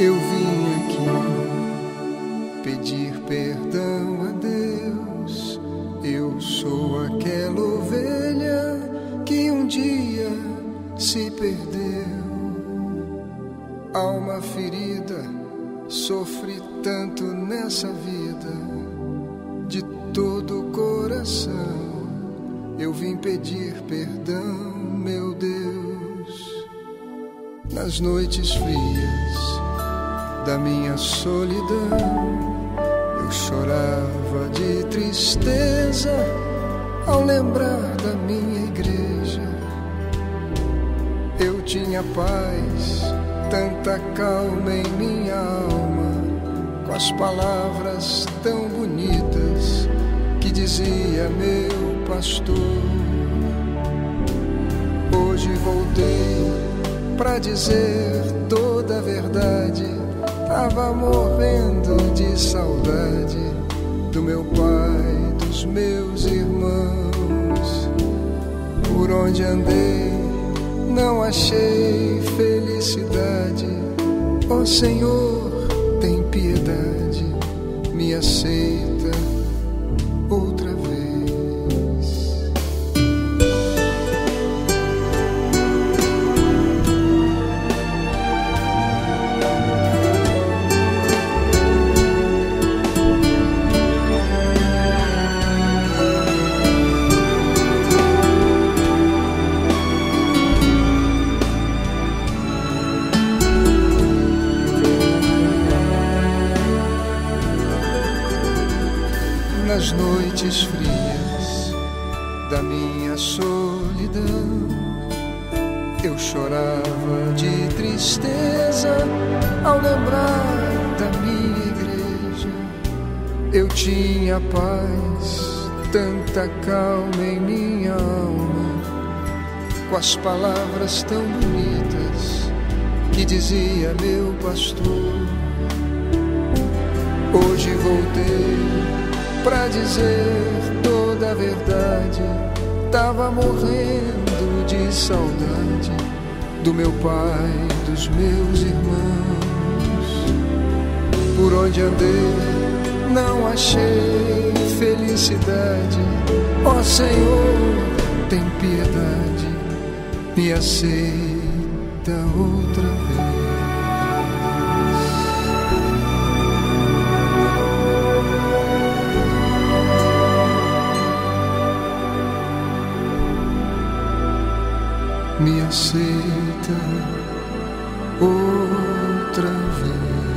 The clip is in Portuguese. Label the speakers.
Speaker 1: Eu vim aqui pedir perdão a Deus. Eu sou aquela ovelha que um dia se perdeu. Alma ferida, sofri tanto nessa vida, de todo o coração. Eu vim pedir perdão, meu Deus, nas noites frias da minha solidão. Eu chorava de tristeza ao lembrar da minha igreja. Eu tinha paz, tanta calma em minha alma, com as palavras tão bonitas que dizia meu pastor. Hoje voltei para dizer toda a verdade Tava morrendo de saudade do meu pai, dos meus irmãos. Por onde andei, não achei felicidade. Ó oh, Senhor, tem piedade, nas noites frias da minha solidão. Eu chorava de tristeza ao lembrar da minha igreja. Eu tinha paz, tanta calma em minha alma, com as palavras tão bonitas que dizia meu pastor. Hoje voltei pra dizer toda a verdade. Tava morrendo de saudade do meu pai, dos meus irmãos. Por onde andei, não achei felicidade. Ó oh, Senhor, tem piedade, me aceita outra vez. Me aceita outra vez.